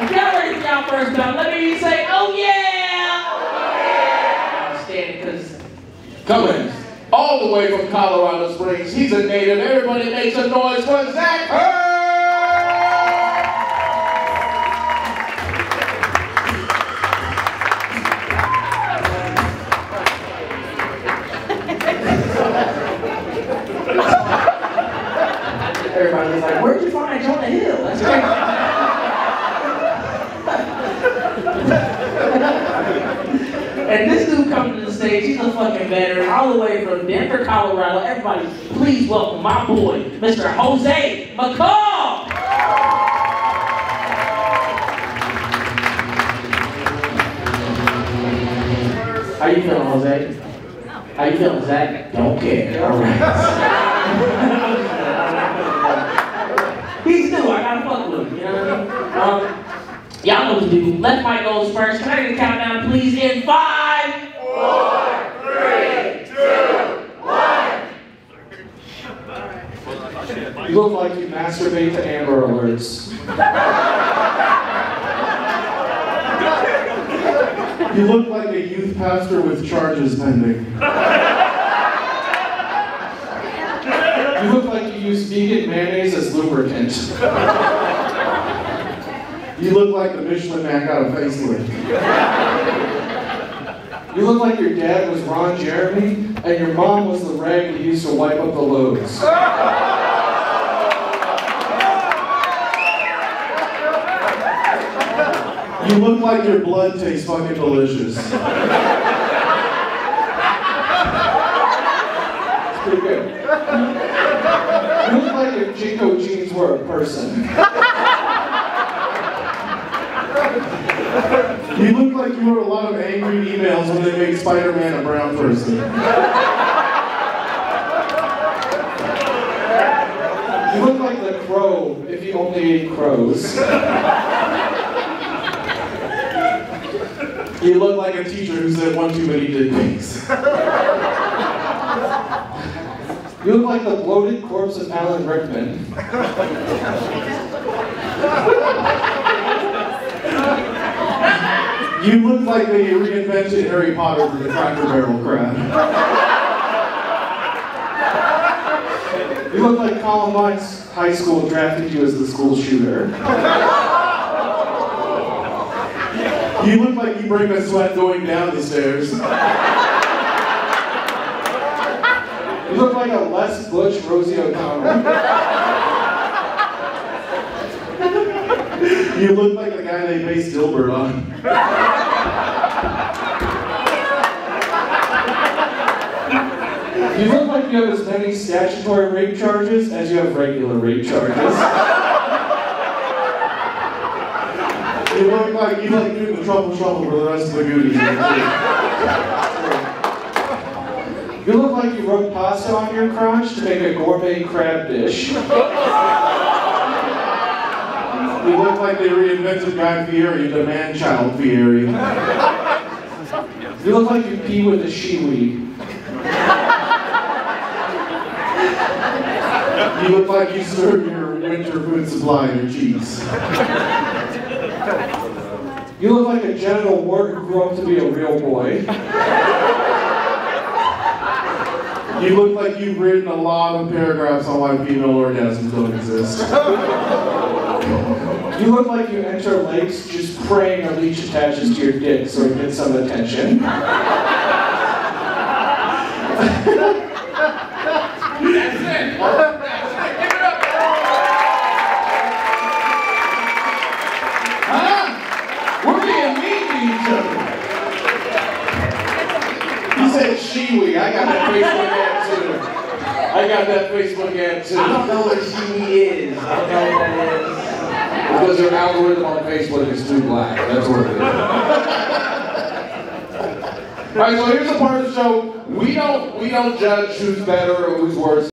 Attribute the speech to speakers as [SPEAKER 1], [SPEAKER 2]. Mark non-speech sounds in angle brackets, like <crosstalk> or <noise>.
[SPEAKER 1] Y'all ready for y'all first battle, let me say, oh yeah! Oh yeah! Outstanding, because
[SPEAKER 2] Coming all the way from Colorado Springs, he's a native. Everybody make some noise for Zack Hurt!
[SPEAKER 1] everybody's like, where'd you find Jonah Hill? That's crazy. And this dude coming to the stage, he's a fucking veteran, all the way from Denver, Colorado. Everybody, please welcome my boy, Mr. Jose McCalle. How you feeling, Jose? How you feeling, Zack? Don't care. All right. <laughs> He's new. I gotta fuck with him. You know what I mean? Um, y'all know what to do. Left mic goes first. Can I get a countdown, please? In five.
[SPEAKER 2] You look like you masturbate to Amber Alerts. You look like a youth pastor with charges pending. You look like you use vegan mayonnaise as lubricant. You look like the Michelin man got a facelift. You look like your dad was Ron Jeremy and your mom was the rag you used to wipe up the loads. You look like your blood tastes fucking delicious. <laughs> It's pretty good. You look like if JNCO jeans were a person. You look like you wrote a lot of angry emails when they made Spider-Man a brown person. You look like the crow if you only ate crows. <laughs> You look like a teacher who said one too many dick pics. <laughs> You look like the bloated corpse of Alan Rickman. <laughs> You look like they reinvented Harry Potter for the Cracker Barrel crowd. You look like Columbine's high school drafted you as the school shooter. <laughs> You look like you bring a sweat going down the stairs. You look like a less butch Rosie O'Donnell. You look like the guy they based Dilbert on. You look like you have as many statutory rape charges as you have regular rape charges. You look like you like doing the trouble trouble for the rest of the goodies. You look like you wrote pasta on your crotch to make a gourmet crab dish. <laughs> You look like they reinvented Guy Fieri into man-child Fieri. You look like you pee with a Shewee. You look like you serve your winter food supply in your cheeks. You look like a genital wart who grew up to be a real boy. You look like you've written a lot of paragraphs on why female orgasms don't exist. You look like you enter lakes just praying a leech attaches to your dick so it gets some attention. Being mean to each other. He said Shewee. I got that Facebook ad too. I got that Facebook ad too.
[SPEAKER 1] I don't know what she is. I don't know what that is.
[SPEAKER 2] Because their algorithm on Facebook is too black. That's what it is. All right, so here's the part of the show. We don't we don't judge who's better or who's worse.